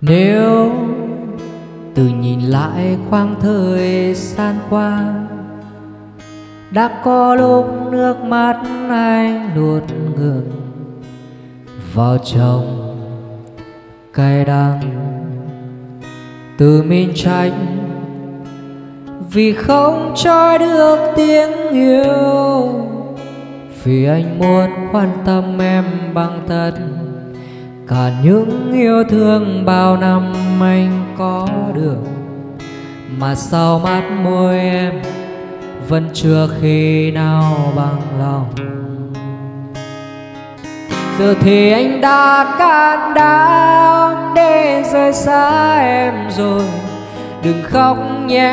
nếu từ nhìn lại khoảng thời gian qua, đã có lúc nước mắt anh nuốt ngược vào trong cay đắng. Từ mình tranh vì không trói được tiếng yêu, vì anh muốn quan tâm em bằng tất cả những yêu thương bao năm anh có được. Mà sau mắt môi em vẫn chưa khi nào bằng lòng? Giờ thì anh đã can đảm để rời xa em rồi. Đừng khóc nhé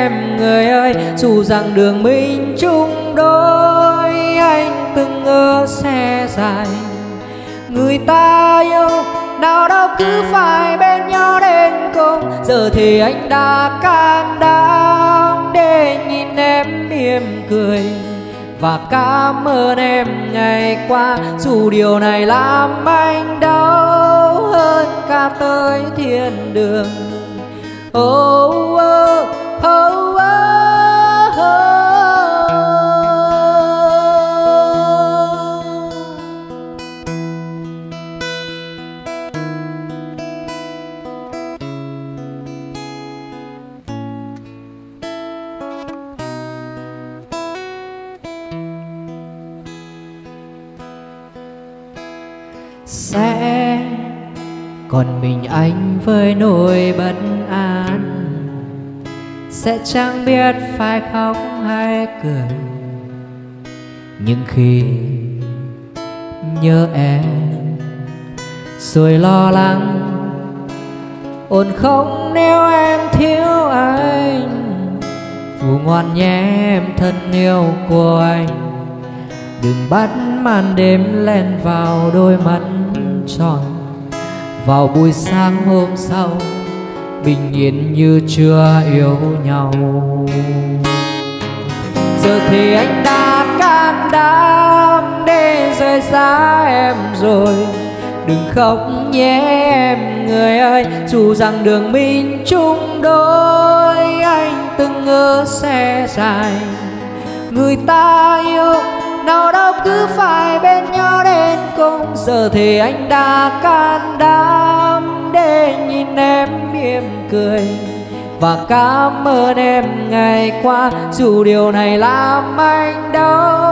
em người ơi, dù rằng đường mình chung đôi người ta yêu. Nào đâu cứ phải bên nhau đến cùng. Giờ thì anh đã can đảm để nhìn em mỉm cười và cảm ơn em ngày qua. Dù điều này làm anh đau hơn cả tới thiên đường. Oh, sẽ còn mình anh với nỗi bất an. Sẽ chẳng biết phải khóc hay cười. Nhưng khi nhớ em, rồi lo lắng ổn không nếu em thiếu anh. Dù ngoan nhé, em thân yêu của anh. Đừng bắt màn đêm len vào đôi mắt tròn. Vào buổi sáng hôm sau, Bình yên như chưa yêu nhau. Giờ thì anh đã can đảm để rời xa em rồi. Đừng khóc nhé em, người ơi, Dù rằng đường mình chung đôi, Anh từng ngỡ sẽ dài. Người ta yêu, nào đâu cứ phải giờ thì anh đã can đảm để nhìn em mỉm cười và cảm ơn em ngày qua. Dù điều này làm anh đau